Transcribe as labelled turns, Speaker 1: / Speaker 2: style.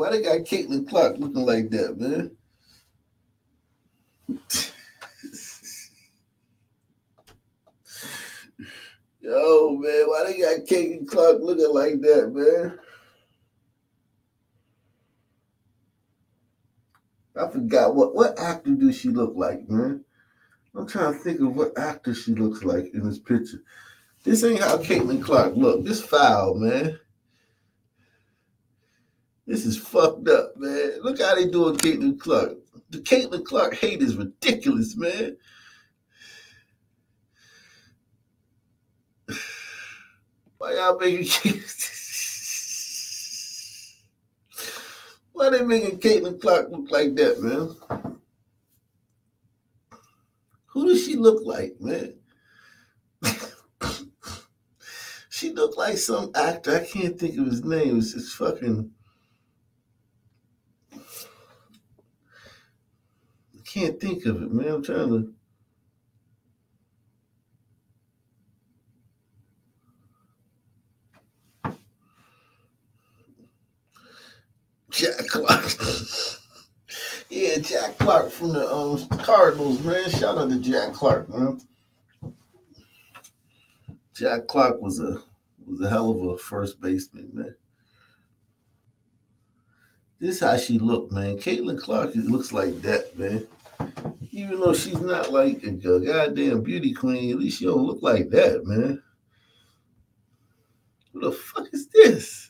Speaker 1: why they got Caitlin Clark looking like that, man? Yo, man, why they got Caitlin Clark looking like that, man? I forgot what what actor does she look like, man? I'm trying to think of what actor she looks like in this picture. This ain't how Caitlin Clark look. This foul, man. This is fucked up, man. Look how they doing Caitlin Clark. The Caitlin Clark hate is ridiculous, man. Why y'all making Why they making Caitlin Clark look like that, man? Who does she look like, man? she looked like some actor. I can't think of his name. It's just fucking. Can't think of it, man. I'm trying to. Jack Clark. yeah, Jack Clark from the um, Cardinals, man. Shout out to Jack Clark, man. Jack Clark was a was a hell of a first baseman, man. This is how she looked, man. Caitlin Clark looks like that, man. Even though she's not like a goddamn beauty queen, at least she don't look like that, man. Who the fuck is this?